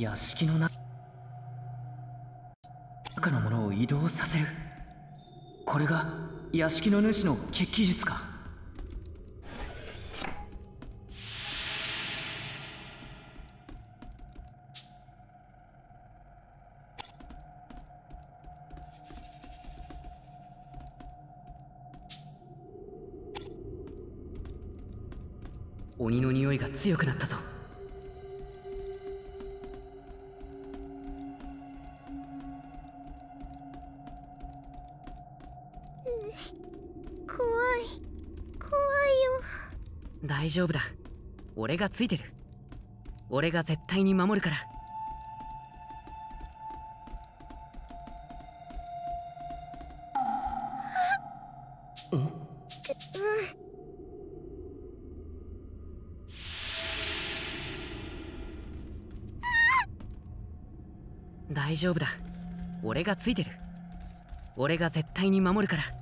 屋敷の中のものを移動させる。これが屋敷の主の決起術か。鬼の匂いが強くなったぞ。大丈夫だ。俺がついてる。俺が絶対に守るから。大丈夫だ俺がついてる俺が絶対に守るから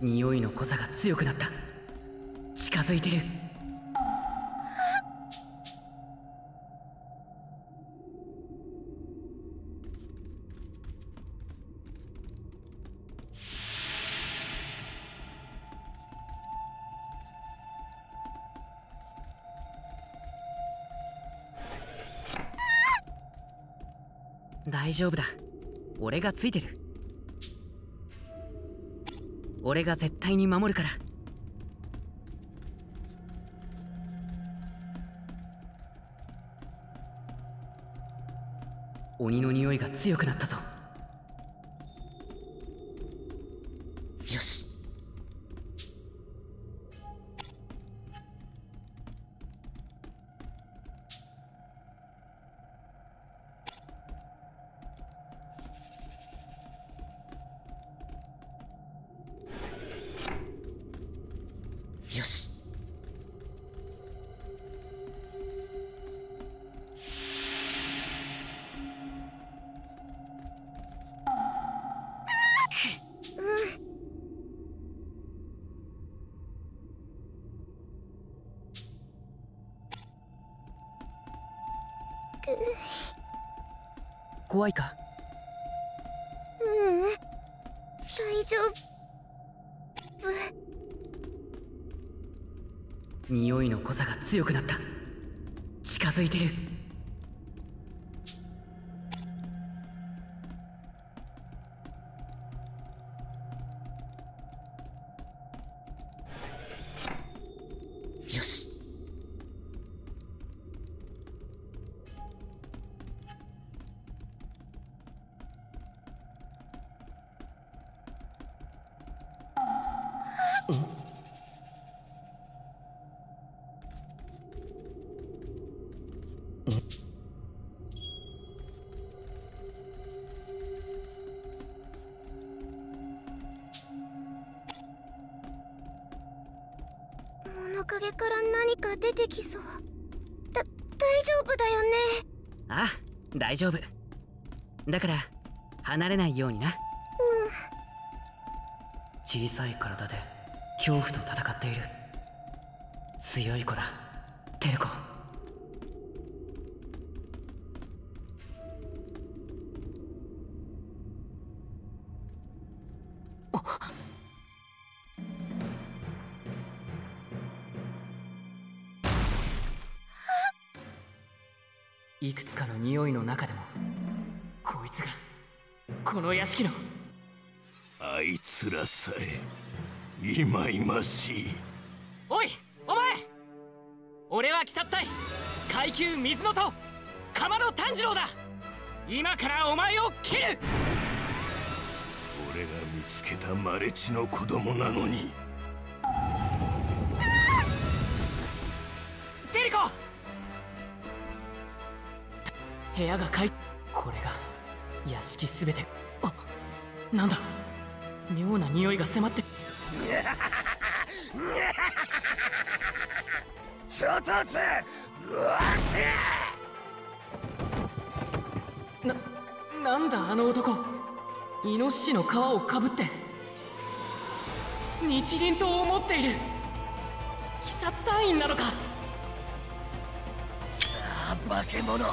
匂いの濃さが強くなった。近づいてる。大丈夫だ。俺がついてる。俺が絶対に守るから。鬼の匂いが強くなったぞ。怖いか？ううん。大丈夫。匂いの濃さが強くなった。近づいてるだから離れないようにな。うん小さい体で恐怖と戦っている。強い子だ。テルコ。いくつかの匂いの中でもつがこの屋敷の。あいつらさえいまいましい。おいお前。俺は鬼殺隊階級水のと鎌野炭治郎だ。今からお前を切る。俺が見つけたマレチの子供なのに。テリコ部屋がかいこれが屋敷すべて。あなんだ。妙な匂いが迫って。衝突わしななんだあの男。イノシシの皮をかぶって。日輪刀を持っている。鬼殺隊員なのか。さあ化け物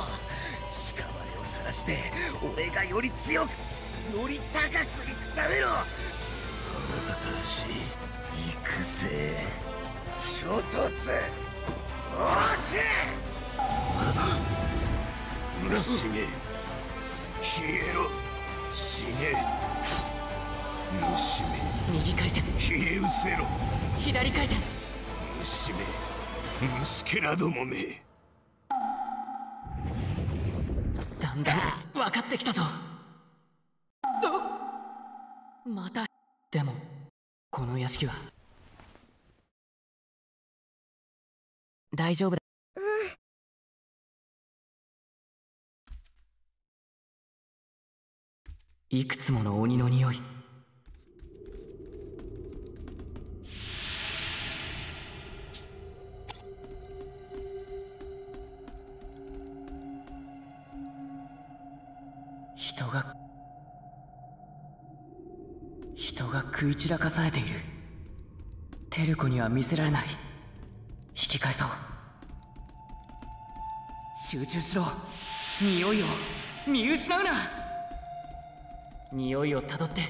屍を晒して俺がより強くより高く行くための私行くぜ。衝突。おし虫め消えろ。死ね。虫め右回転。消え失せろ。左回転。虫め虫けらどもめんだ。ん分かってきたぞ。また。でもこの屋敷は。大丈夫だ。いくつもの鬼の匂い食い散らかされている。テルコには見せられない。引き返そう。集中しろ。匂いを。見失うな。匂いをたどって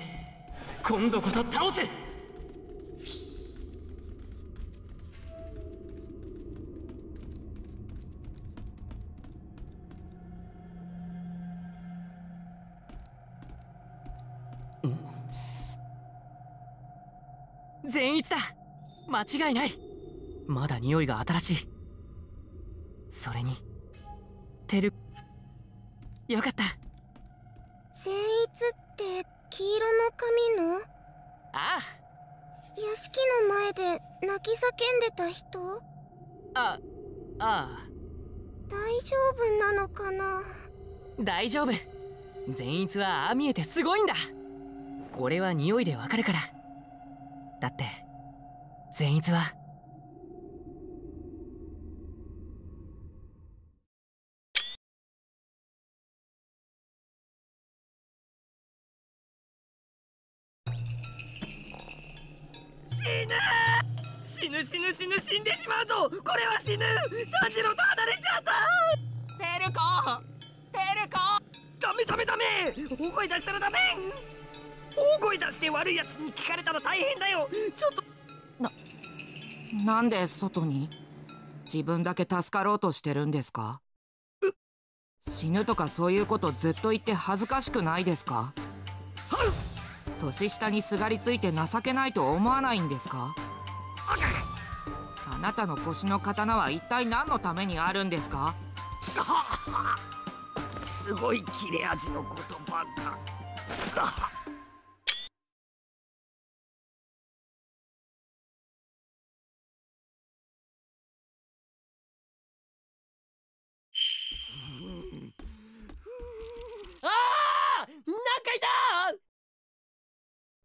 今度こそ倒せ。間違いない。まだ匂いが新しい。それにてるよかった。善逸って黄色の髪の？あ。屋敷の前で泣き叫んでた人？あああ。大丈夫なのかな？大丈夫。善逸はああ見えてすごいんだ。俺は匂いでわかるから。だって善逸は。死ぬ。死ぬ死ぬ死んでしまうぞ。これは死ぬ。炭治郎と離れちゃった。テルコテルコダメダメダメ。大声出したらダメ。大声出して悪いやつに聞かれたら大変だよ。ちょっとなんで外に？自分だけ助かろうとしてるんですか？死ぬとかそういうことずっと言って恥ずかしくないですか？年下にすがりついて情けないと思わないんですか？あなたの腰の刀は一体何のためにあるんですか？すごい切れ味の言葉が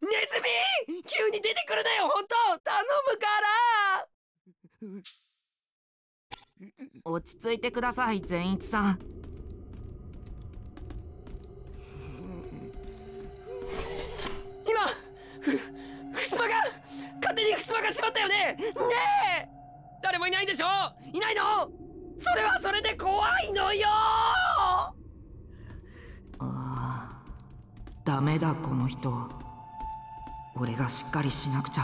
ネズミ急に出てくるなよ！本当！頼むから！落ち着いてください善逸さん。今ふふすまが勝手にふすまがしまったよね！ねえ！誰もいないんでしょ！いないの？それはそれで怖いのよ！あーダメだこの人俺がしっかりしなくちゃ。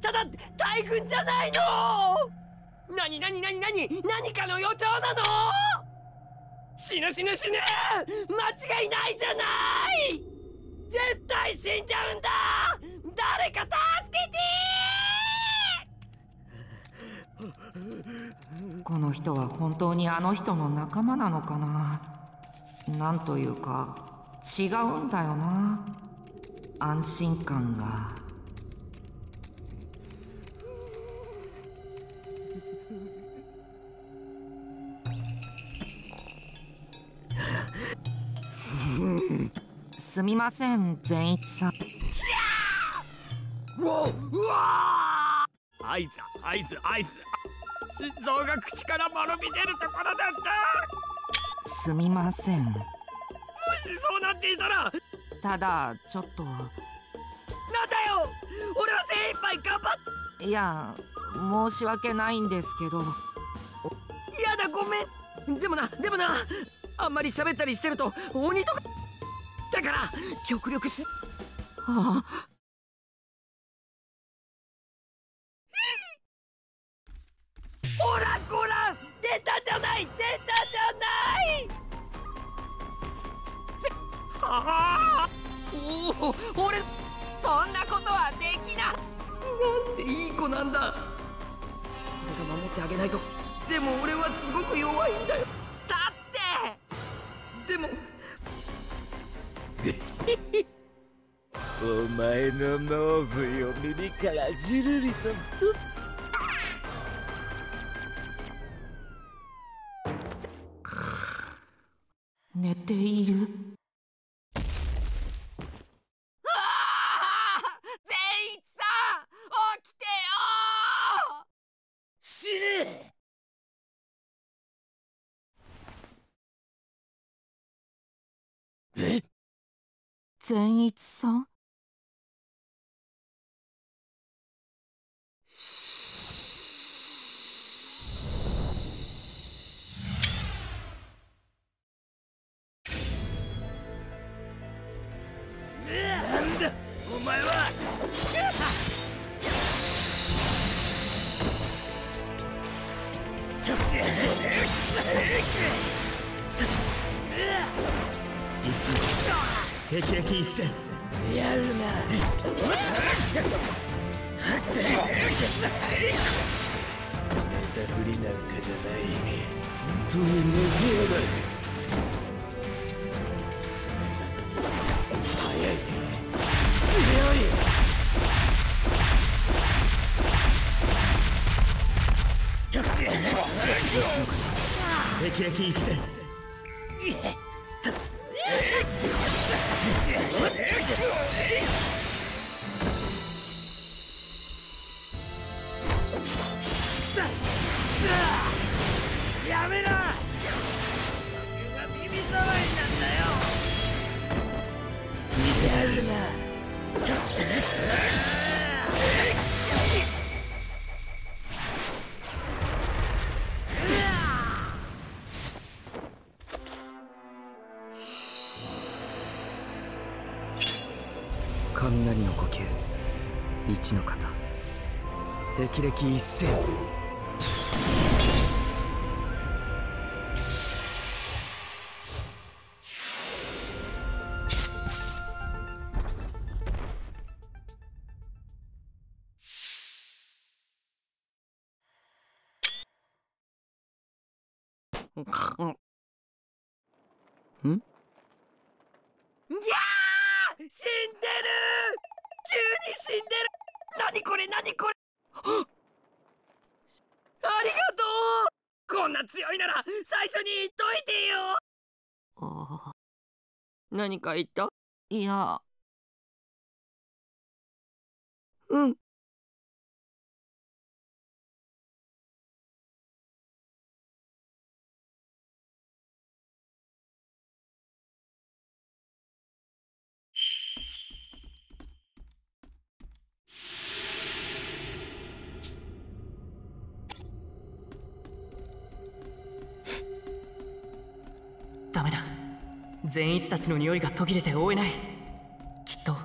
ただ大軍じゃないの！何何何何？何かの予兆なの？死ぬ死ぬ死ぬ！間違いないじゃない！絶対死んじゃうんだ！誰か助この人は本当にあの人の仲間なのかな？なんというか違うんだよな。安心感が。すみません善一さん。うわうわあいつあいつ。あいつ心臓が口からもろみ出るところだったすみませんもしそうなっていたらただちょっとなんだよ俺は精一杯頑張っいや申し訳ないんですけどやだごめんでもなでもなあんまり喋ったりしてると鬼とかだから極力しあほ善逸さん？霹靂一戦やるな。寝たふりなんかじゃない本当に寝てやがるそれなのに早い強い霹靂一戦一戦いやー！死んでる急に死んでる何これ？何これ？はっりがとう。こんな強いなら最初に言っといてよ。あ何か言った？いや。うん。善逸たちの匂いが途切れて追えない。きっと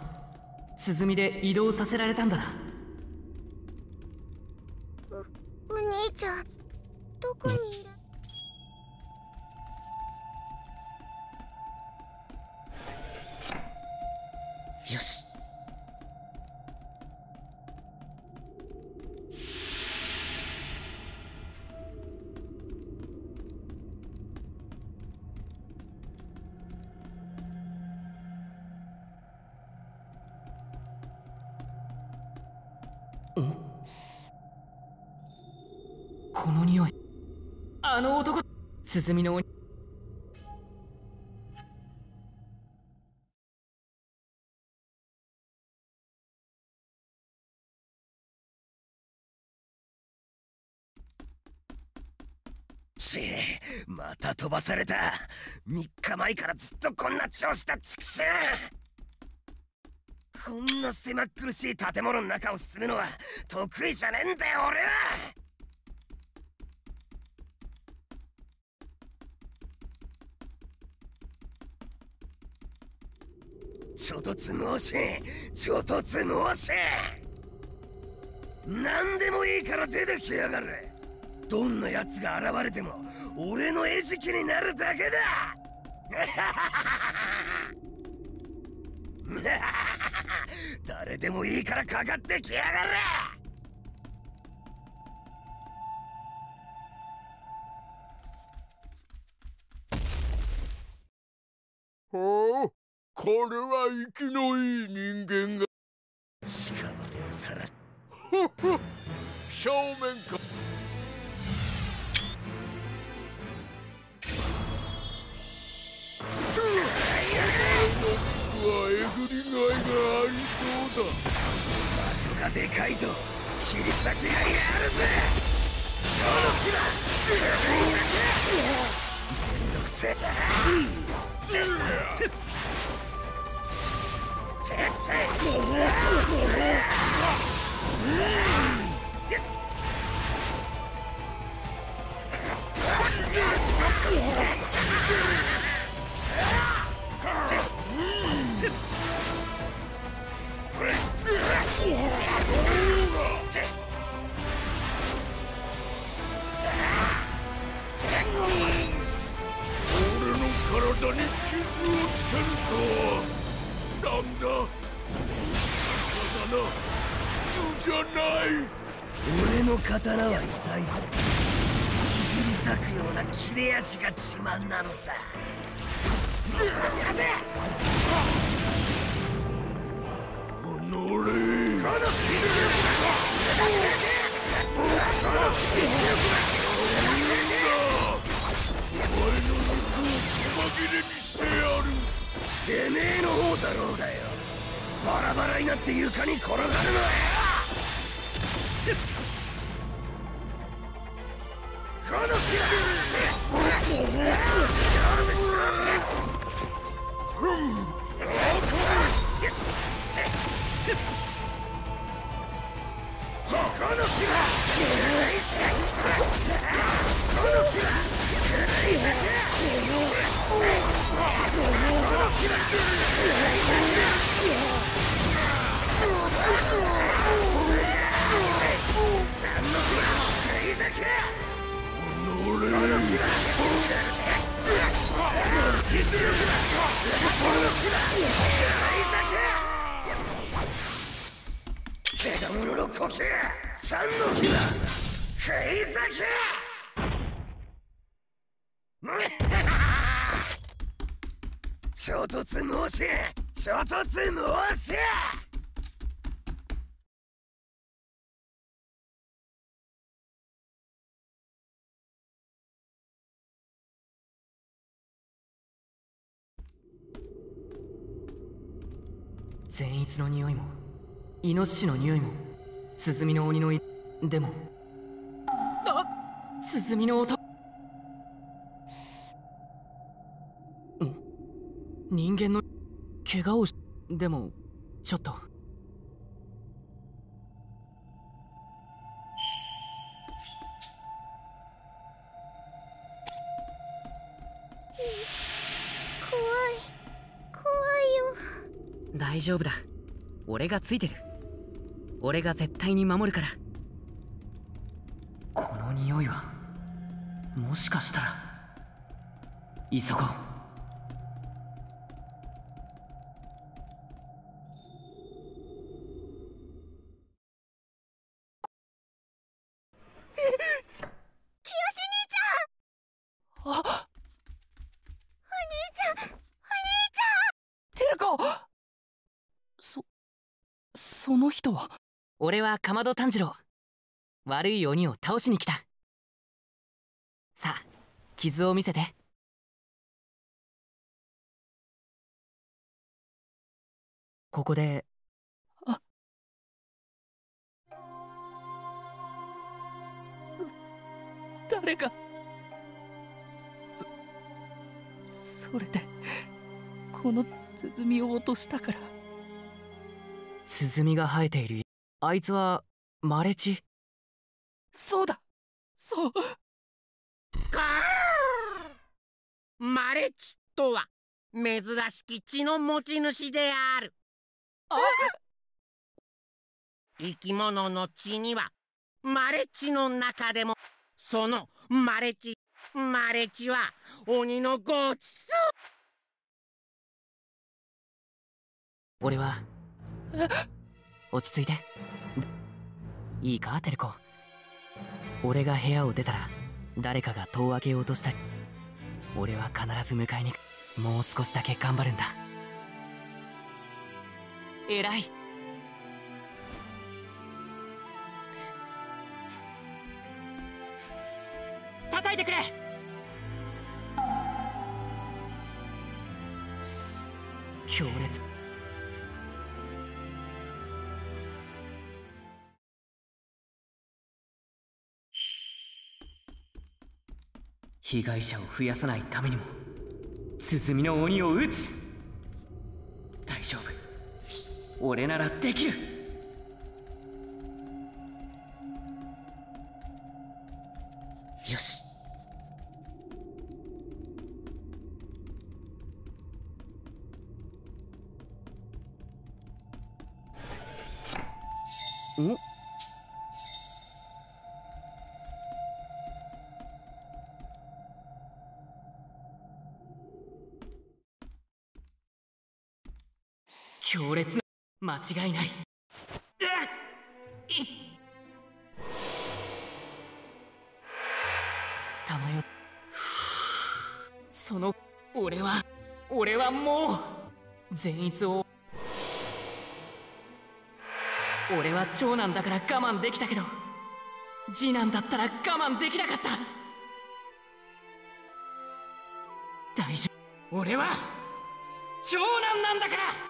鼓で移動させられたんだな。お兄ちゃんどこにいる？鼓の鬼。ちまた飛ばされた。3日前からずっとこんな調子だ。畜生こんな狭苦しい建物の中を進むのは得意じゃねえんだよ俺は。衝突申し衝突申し何でもいいから出てきやがれ。どんな奴が現れても俺の餌食になるだけだ。誰でもいいからかかってきやがれ。ほう。これは生きのいい人間が。屍を正面かシューお前の肉はえぐりがいがありそうだ。的がでかいと切り裂きがいがあるぜ。めんどくせえ。だ Take 自慢し衝突申し。善逸の匂いもイノシシの匂いも鼓の鬼のいでもあ鼓の音。人間の怪我をしでもちょっと。怖い。怖いよ。大丈夫だ。俺がついてる。俺が絶対に守るから。この匂いはもしかしたら急ごう清兄ちゃんあお兄ちゃんお兄ちテルコそその人は？俺はかまど炭治郎。悪い鬼を倒しに来た。さあ傷を見せて。ここで。誰が？そそれでこの鼓を落としたから鼓が生えている。あいつはマレチ？そうだ。そう。マレチとは珍しき血の持ち主である。生き物の血にはマレチの中でもそのマレチマレチは鬼のごちそう。俺は 落ち着いて。いいかテレコ。俺が部屋を出たら誰かが戸を開けようとしたり俺は必ず迎えに行くもう少しだけ頑張るんだ。偉い。叩いてくれ。強烈。被害者を増やさないためにも鼓の鬼を撃つ。大丈夫。俺ならできる。違いない。うっい玉よ。その俺は俺はもう善逸を。俺は長男だから我慢できたけど次男だったら我慢できなかった。大丈夫。俺は長男なんだから。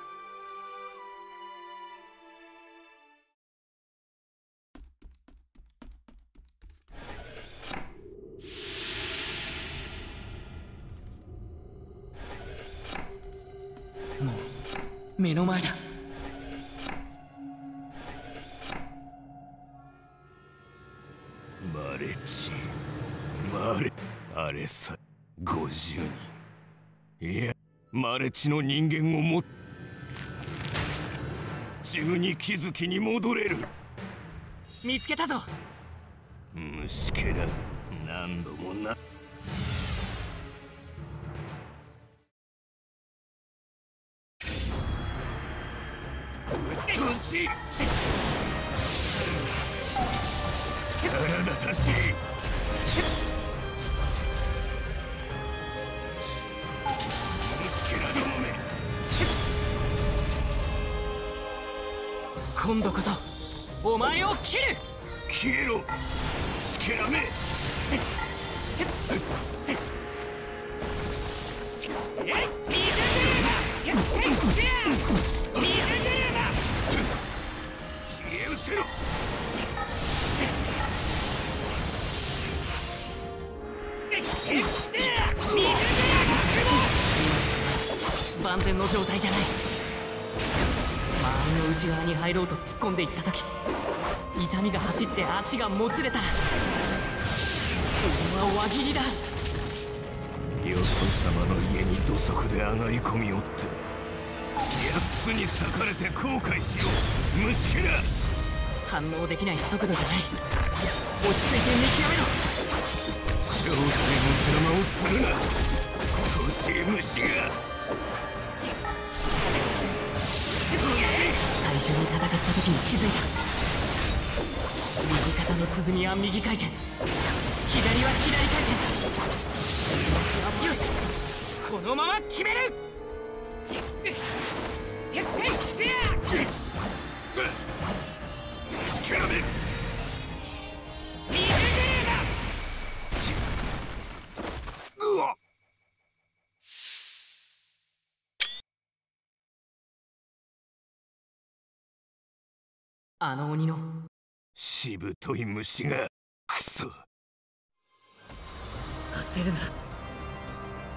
目の前だ。マレッチマレあれさ50人いやマレチの人間をも十二気づきに戻れる。見つけたぞ。虫けら何度もなうがもつれたら俺は輪切りだ。よそ様の家に土足で上がり込みおって八つに裂かれて後悔しよう。虫けら！反応できない速度じゃない。落ち着いて見極めろ。詳細の邪魔をするな。年虫が。最初に戦った時に気づいた下の鼓は右回転。左は左回転。よしこのまま決める。あの鬼のしぶとい虫がクソ。焦るな。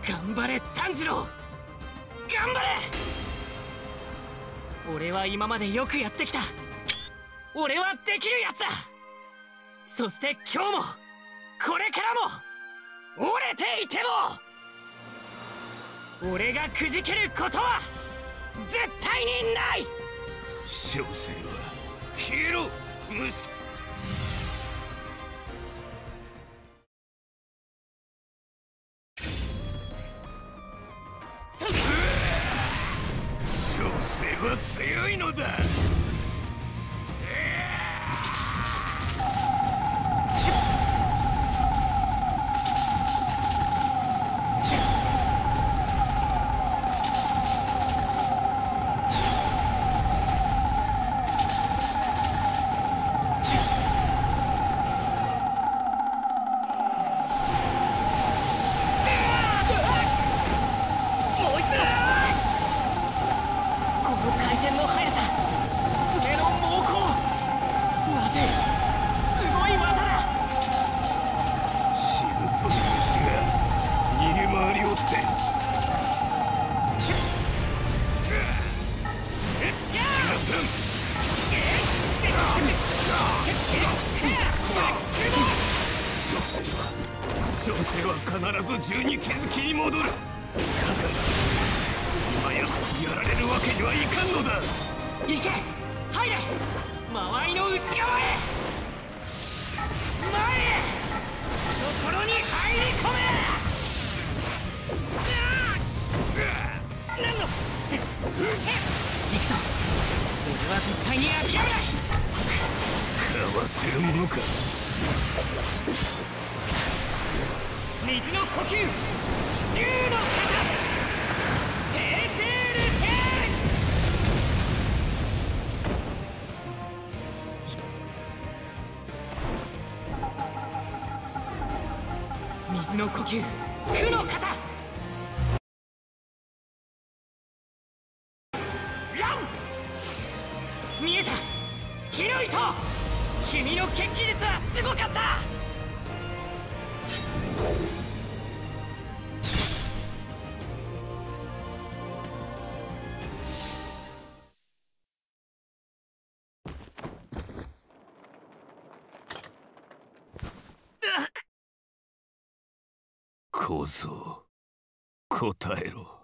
頑張れ炭治郎。頑張れ。俺は今までよくやってきた。俺はできるやつだ。そして今日も。これからも。折れていても。俺がくじけることは。絶対にない。小生は消えろ虫小生は強いのだ。の呼吸。苦の型小僧答えろ。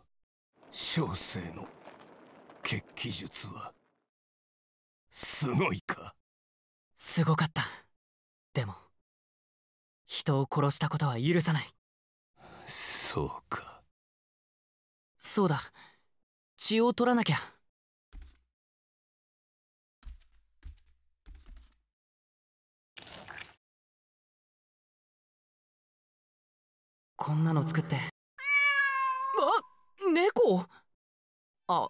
小生の決起術は。すごいか？すごかった。でも人を殺したことは許さない。そうか。そうだ。血を取らなきゃこんなの作って。あ猫？あ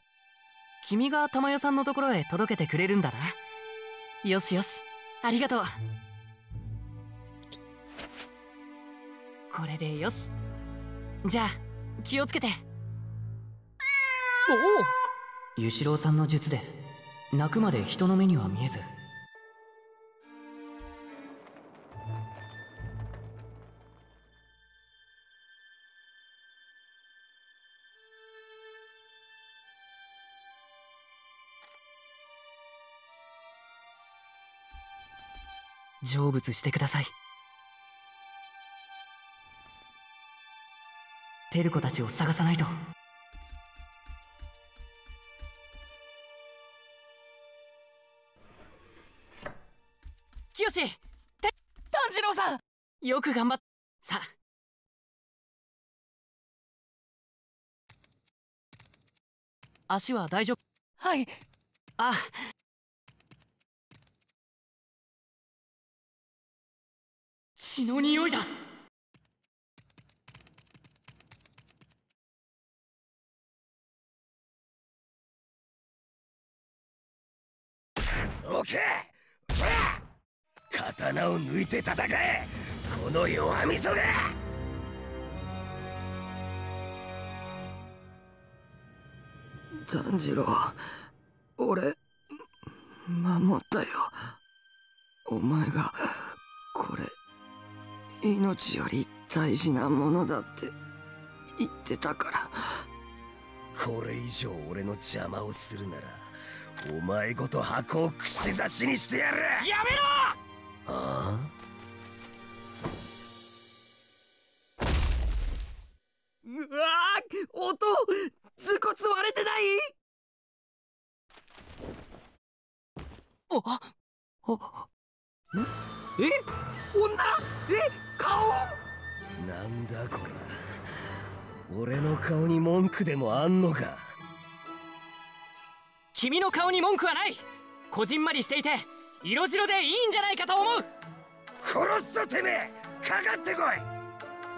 君が玉代さんのところへ届けてくれるんだな。よしよし。ありがとう。これでよし。じゃあ気をつけて。おおゆしろうさんの術で泣くまで人の目には見えず成仏してください。テルコたちを探さないと。清て炭治郎さん。よく頑張っさ。あ足は大丈夫。はい。あ血の匂いだ。オッケー。ほら刀を抜いて戦え。この弱みそが。炭治郎俺守ったよ。お前がこれ命より大事なものだって言ってたから。これ以上俺の邪魔をするならお前ごと箱を串刺しにしてやる。やめろ！あうわー音頭骨割れてない？でもあんのか。君の顔に文句はない。こじんまりしていて色白でいいんじゃないかと思う。殺すぞてめえ。かかってこい。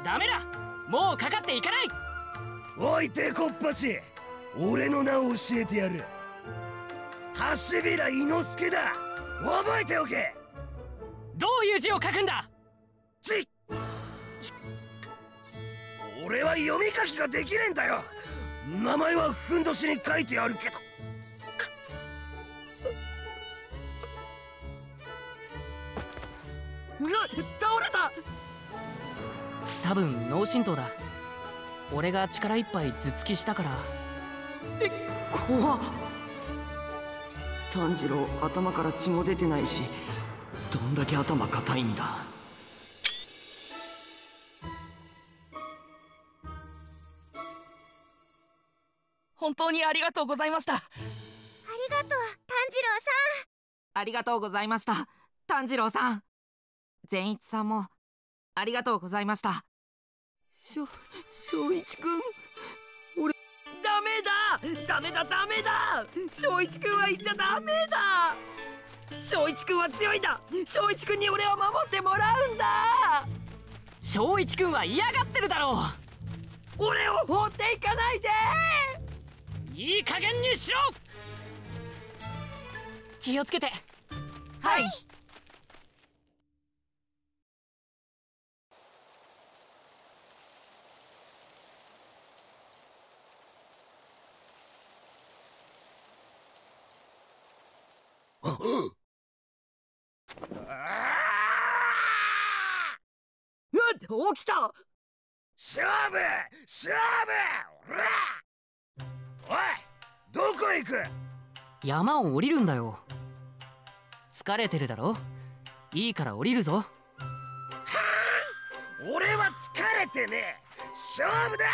ダメだ。もうかかっていかない。おいてこっぱち。俺の名を教えてやる。橋平伊之助だ。覚えておけ。どういう字を書くんだ。俺は読み書きができねえんだよ名前はふんどしに書いてあるけど。うわ倒れた！多分脳震盪だ。俺が力いっぱい頭突きしたから。怖っ。炭治郎頭から血も出てないしどんだけ頭固いんだ本当にありがとうございました。ありがとう炭治郎さん。ありがとうございました炭治郎さん。善一さんもありがとうございました。しょ翔一くん。俺ダメだ！ダメだダメだ！翔一くんは言っちゃダメだ！翔一くんは強いんだ！翔一くんに俺を守ってもらうんだ！翔一君は嫌がってるだろ俺を放っていかないで！ういい加減にしろ！気をつけて。はい。うわ起きた！勝負！勝負おいどこへ行く？山を降りるんだよ。疲れてるだろ？いいから降りるぞ。俺は疲れてねえ。勝負だ！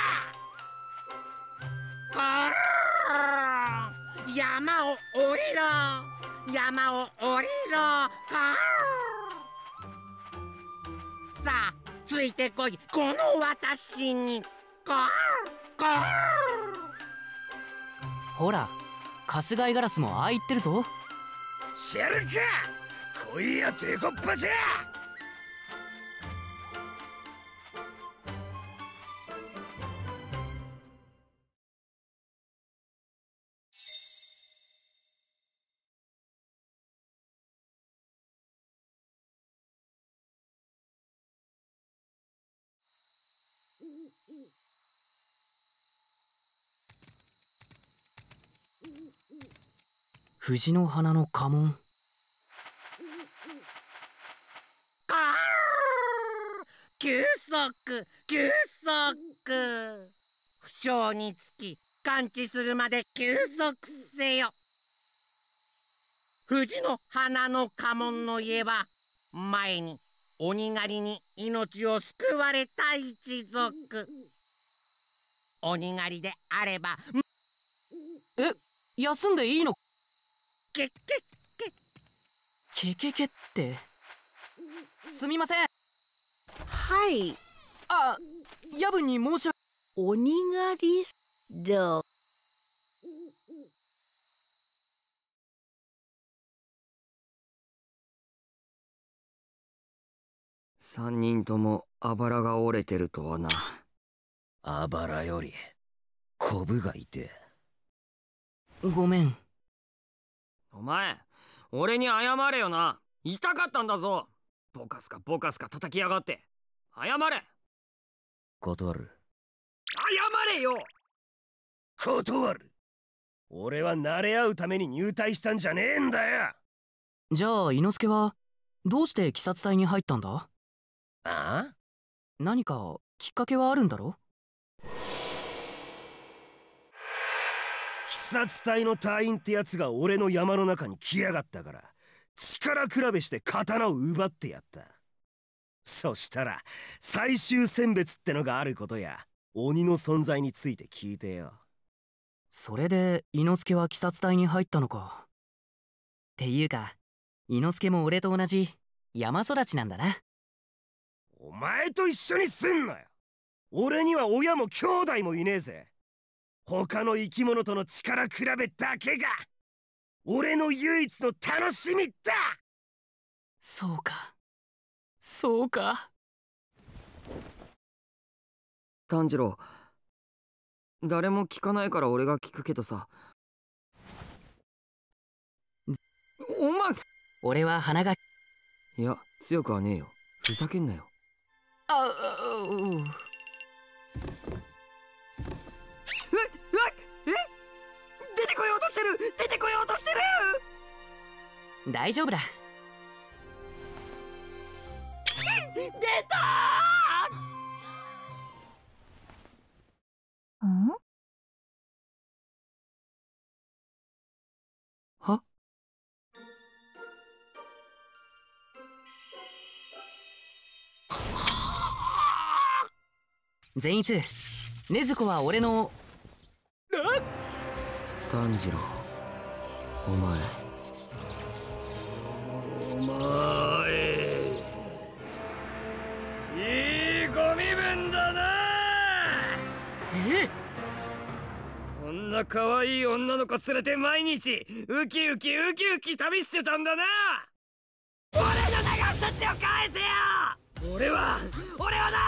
山を降りろ！山を降りろ！さあついてこい。この私に。こーこほら春日井ガラスもああ言ってるぞ。知るか来いやデコッパじゃ。藤の花の家紋。ー休息休息。負傷につき完治するまで休息せよ。藤の花の家紋の家は前に鬼狩りに命を救われた一族。鬼狩りであればえ休んでいいのけっけケケケってすみませんはいあ夜分に申し訳鬼狩りだ三人ともあばらが折れてるとはなあばらよりコブがいてごめんお前俺に謝れよな。痛かったんだぞ。ボカスカボカスカ叩きやがって。謝れ。断る。謝れよ。断る。俺は慣れ合うために入隊したんじゃねえんだよ。じゃあ伊之助はどうして鬼殺隊に入ったんだ？ああ？何かきっかけはあるんだろ？殺隊の隊員ってやつが俺の山の中に来やがったから力比べして刀を奪ってやった。そしたら最終選別ってのがあることや鬼の存在について聞いてよ。それで伊之助は鬼殺隊に入ったのか。っていうか伊之助も俺と同じ山育ちなんだな。お前と一緒にすんなよ。俺には親も兄弟もいねえぜ他の生き物との力比べだけが俺の唯一の楽しみだ。そうか。そうか。炭治郎誰も聞かないから俺が聞くけどさ。お前俺は鼻がいや強くはねえよ。ふざけんなよ。あうしてる出てこようとしてる！大丈夫だ。出たん？は？善逸禰豆子は俺の炭治郎お前。お前いいご身分だな。え？こんな可愛い女の子連れて毎日ウキウキウキウキ旅してたんだな。俺の長たちを返せよ。俺は俺はな。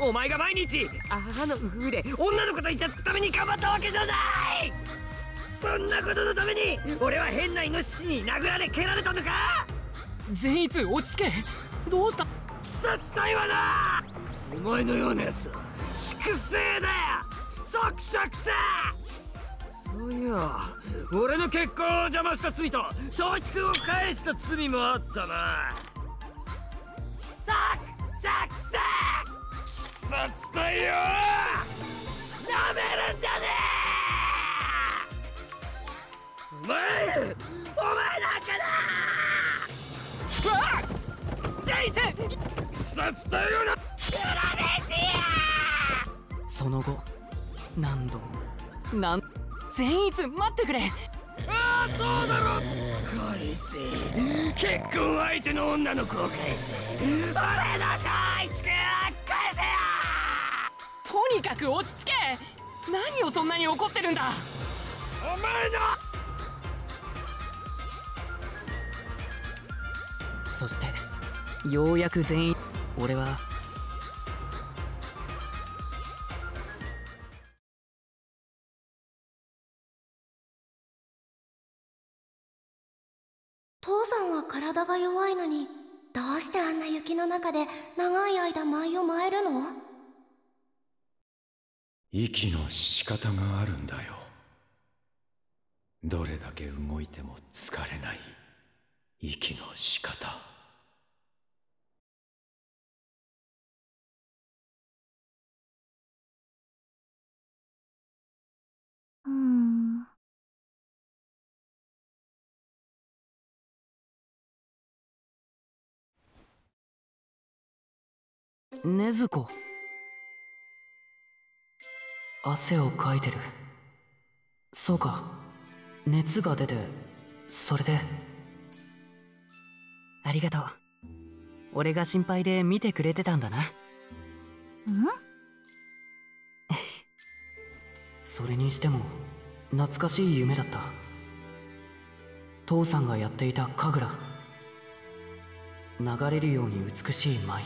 お前が毎日あの風で。女の子とイチャつくために頑張ったわけじゃないそんなことのために俺は変なイノシシに殴られ蹴られたのか？善逸落ち着け。どうした？鬼殺隊はなお前のようなやつは粛清だよ！即職さそういや俺の結婚を邪魔した罪と松竹を返した罪もあったな。即職さ鬼殺隊よなめるんじゃねえお前お前なんかだわっ全員鬼殺よなその後何度も。なん善逸待ってくれああそうだろ。返せ。結婚相手の女の子を返せ。俺の松竹を返せよ。とにかく落ち着け。何をそんなに怒ってるんだ。お前のそしてようやく全員俺は父さんは体が弱いのにどうしてあんな雪の中で長い間舞を舞えるの？息の仕方があるんだよ。どれだけ動いても疲れない息の仕方。うん。禰豆子汗をかいてる。そうか。熱が出てそれで。ありがとう。俺が心配で見てくれてたんだな。それにしても懐かしい夢だった。父さんがやっていた神楽。流れるように美しい舞。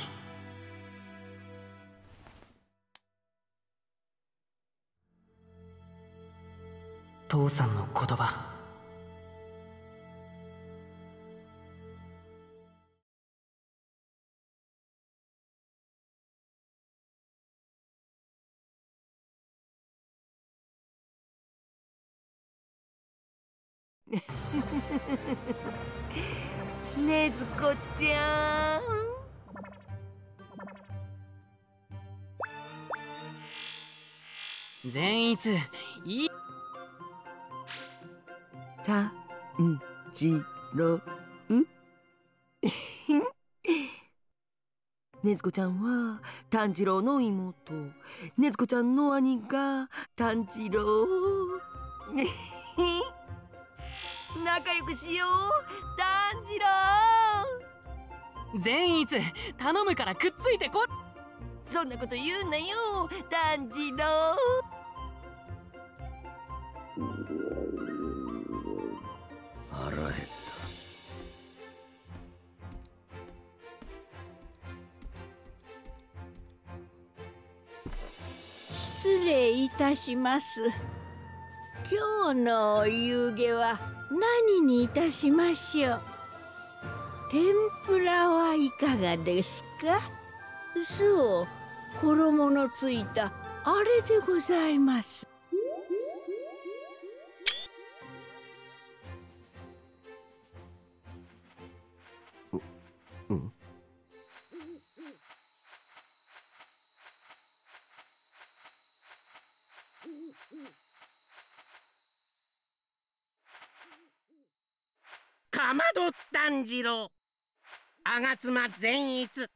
父さんの言葉。こちゃん善逸いいたんじろう。ねずこちゃん。は炭治郎の妹ねずこちゃんの兄が炭治郎。仲良くしよう。炭治郎。善逸頼むからくっついてこそんなこと言うなよ炭治郎腹減った。失礼いたします。今日のお夕げは何にいたしましょう？天ぷらはいかがですか？そう衣のついたあれでございます。うん。かまど炭治郎吾妻善逸橋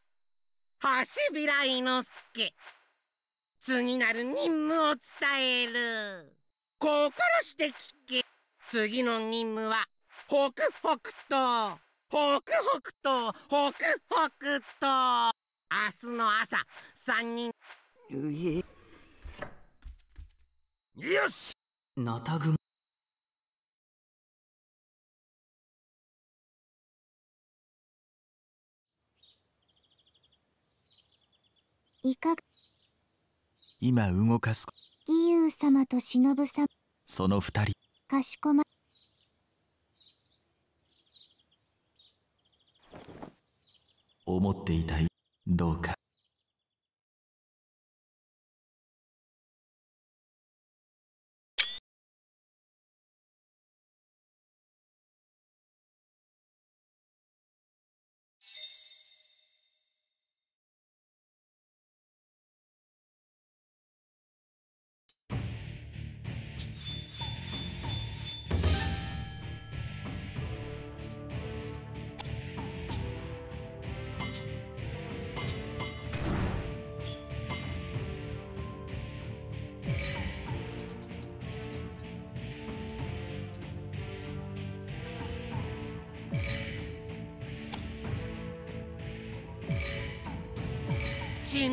平伊之助次なる任務を伝える。心して聞け。次の任務は北北東北北東北北東明日の朝三人よし。ナタグいかが？今動かす義勇様と忍様その二人。かしこま思っていたいどうか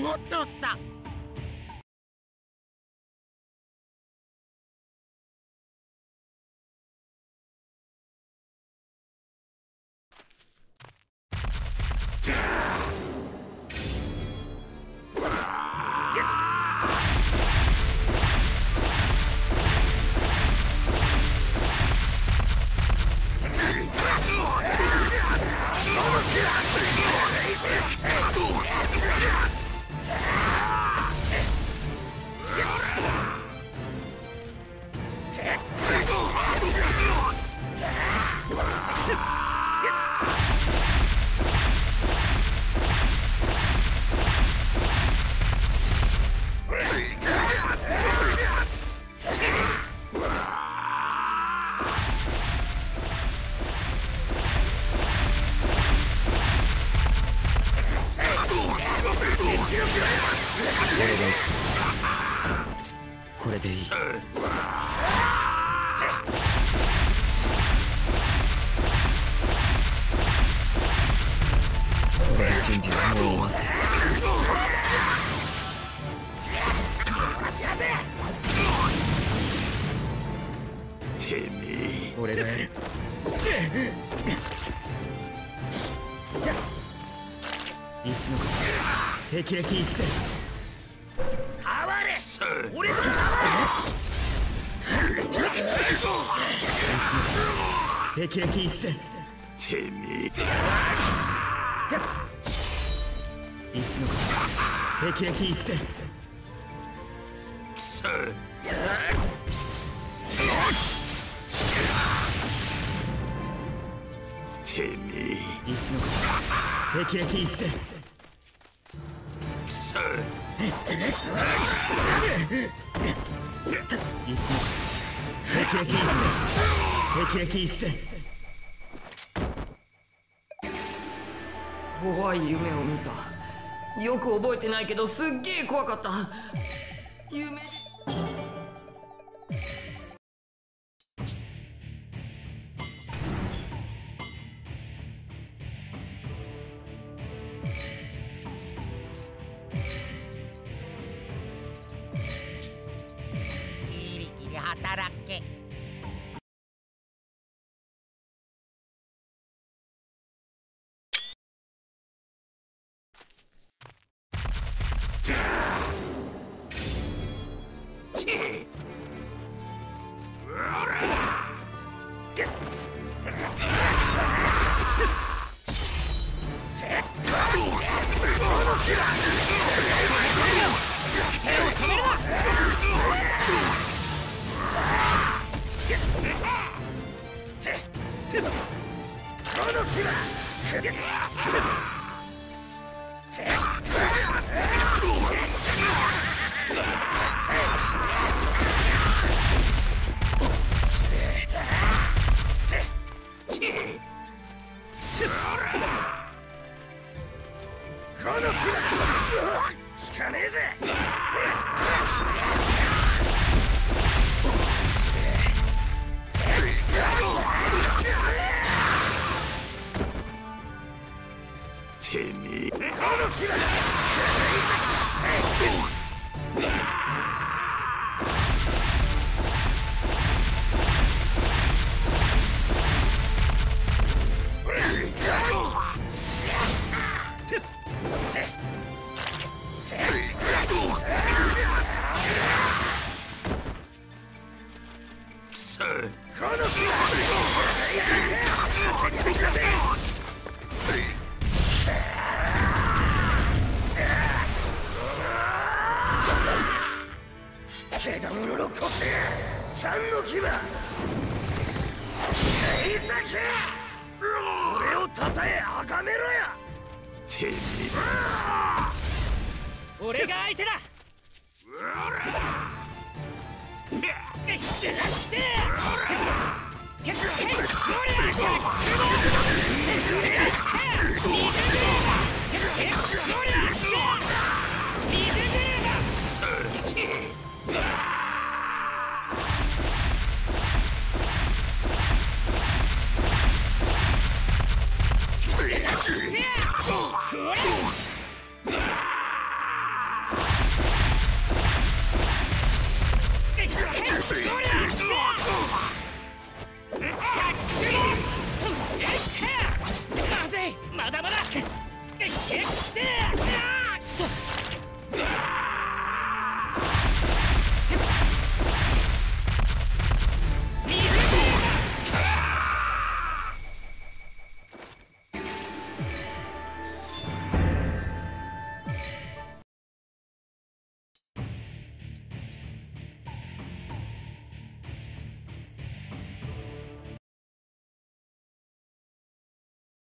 思っとった。れでいい俺の準備はもう終わってる。てめえ俺がやる一の子霹靂一戦霹靂一戦てめえ一の子霹靂一戦くそてめえ一の子霹靂一閃一ヘキレキ一閃。霹靂一閃。怖い夢を見た。よく覚えてないけどすっげえ怖かった。夢。